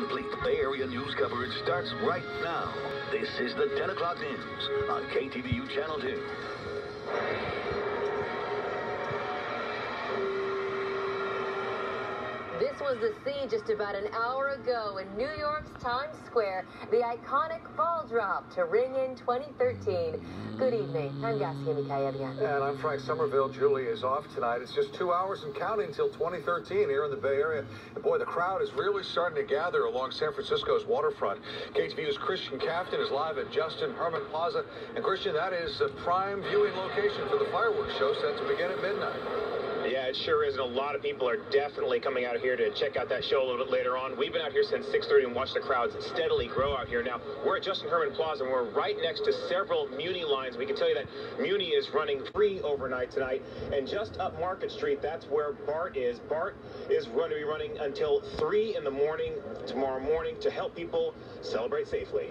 Complete Bay Area news coverage starts right now. This is the 10 o'clock news on KTVU Channel 2. This was the scene just about an hour ago in New York's Times Square, the iconic ball drop to ring in 2013. Good evening. I'm Gasia Mikaelian. And I'm Frank Somerville. Julie is off tonight. It's just two hours and counting until 2013 here in the Bay Area. And boy, the crowd is really starting to gather along San Francisco's waterfront. KTVU's Christien Kafton is live at Justin Herman Plaza. And Christien, that is a prime viewing location for the fireworks show set to begin at midnight. It sure is, and a lot of people are definitely coming out here to check out that show a little bit later on. We've been out here since 6.30 and watched the crowds steadily grow out here. Now, we're at Justin Herman Plaza, and we're right next to several Muni lines. We can tell you that Muni is running free overnight tonight, and just up Market Street, that's where BART is. BART is going to be running until 3 in the morning tomorrow morning to help people celebrate safely.